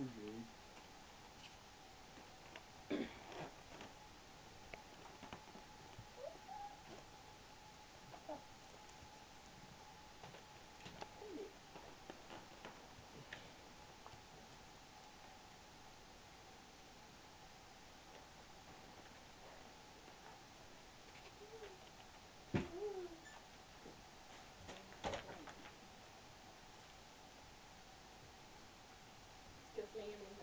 injuries examine